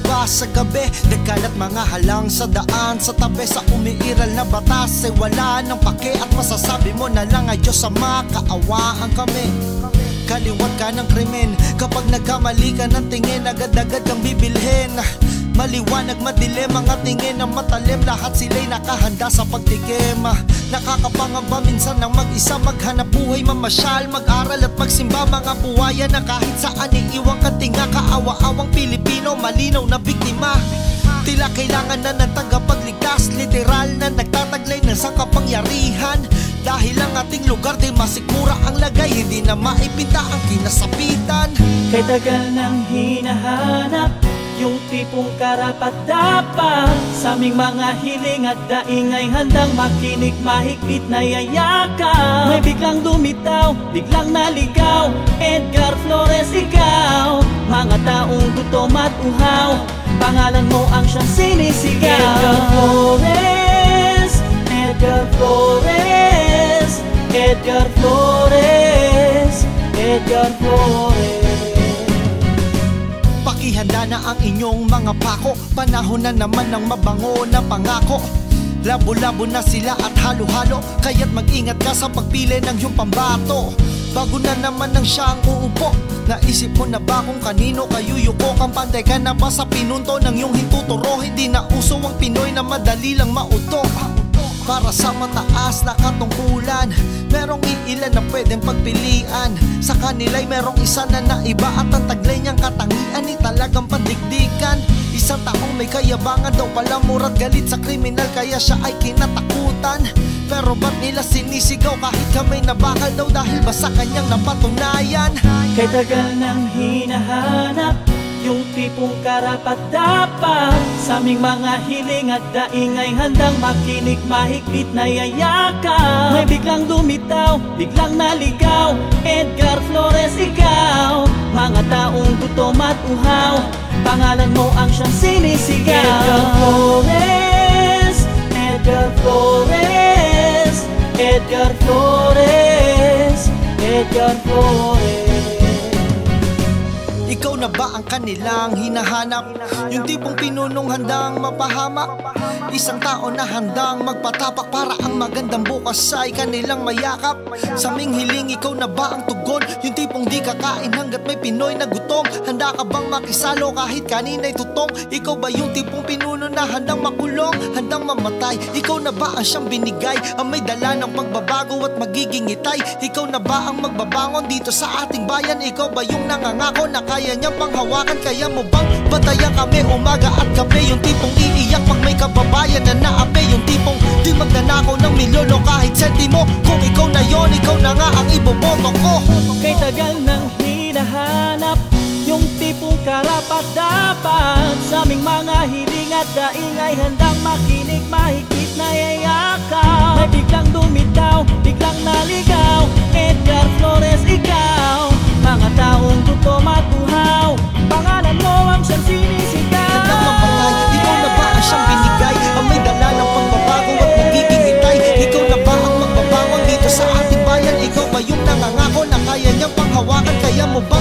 bumaba sa gabi. Nagkalat mga halang sa daan Sa tabi sa umiiral na batas. Ay wala nang pake at masasabi mo na lang Ay Diyos sama, kaawaan kami. Kaliwat ka ng krimen. Kapag nagkamali ka ng tingin Agad-agad kang bibilhin Maliwanag, madilim Mga tingin na matalim. Lahat sila'y nakahanda sa pagtikim Nakakapangamba minsan ng mag-isa? Maghanap buhay, mamasyal, mag-aral at magsimba. Mga buhaya na kahit saan iiwang katinga. Kaawa-awang Pilipino, malinaw na biktima. Tila kailangan na ng tagapagligtas. Literal na nagtataglay ng sangkapangyarihan Dahil ang ating lugar di masikmura ang lagay. Hindi na maipinta ang kinasapitan. Kay tagal nang hinahanap Yung tipong karapat dapat Sa aming mga hiling at daing ay handang makinig Mahigpit na yayaka May biglang dumitaw, biglang naligaw Edgar Flores ikaw. Mga taong gutom at uhaw Pangalan mo ang siyang sinisigaw. Edgar Flores, Edgar Flores Edgar Flores, Edgar Flores Pakihanda na ang inyong mga pako. Panahon na naman ng mabango na pangako. Labo-labo na sila at halo-halo. Kaya't mag-ingat ka sa pagpili ng iyong pambato. Bago na naman ang siyang uupo. Naisip mo na ba kung kanino kayo yuko? Kang ka na ba sa pinunto ng iyong hintuturo? Hindi na uso ang Pinoy na madali lang mauto para sa mataas na katungkulan Merong iilan na pwedeng pagpilian. Sa kanila'y merong isa na naiba At ang taglay niyang katangian ay talagang pandigdigan. Isang taong may kayabangan daw pala Murat galit sa kriminal kaya siya ay kinatakutan. Pero ba't nila sinisigaw kahit kamay na bakal daw Dahil ba sa kanyang napatunayan? Kay tagal nang hinahanap Yung tipong karapat dapat Sa aming mga hiling at daing ay handang makinig Mahigpit na yayaka May biglang dumitaw, biglang naligaw. Edgar Flores ikaw Mga taong gutom at uhaw. Pangalan mo ang siyang sinisigaw. Edgar Flores, Edgar Flores. Edgar Flores, Edgar Flores Ikaw na ba ang kanilang hinahanap? Yung tipong pinunong handang mapahama Isang tao na handang magpatapak Para ang magandang bukas ay kanilang mayakap Sa ming hiling ikaw na ba ang tugon? Yung tipong di kakain hanggat may Pinoy na gutom Handa ka bang makisalo kahit kanina'y tutong? Ikaw ba yung tipong pinuno na handang makulong? Handang mamatay? Ikaw na ba ang siyang binigay? Ang may dala ng pagbabago at magiging itay? Ikaw na ba ang magbabangon dito sa ating bayan? Ikaw ba yung nangangako na kaya niyang panghawakan? Kaya mo bang batayan kami umaga at gabi? Yung tipong iiyak pag may kababayan na naapi Yung tipong di magnanakaw ng milyon o kahit sentimo Kung ikaw na yon, ikaw na nga ang iboboto ko Kay tagal nang hinahanap Yung tipong karapat dapat Sa aming mga hiling at daing ay handang makinig Mahigpit na yayaka May biglang dumitaw, biglang naligaw Edgar panghawakan?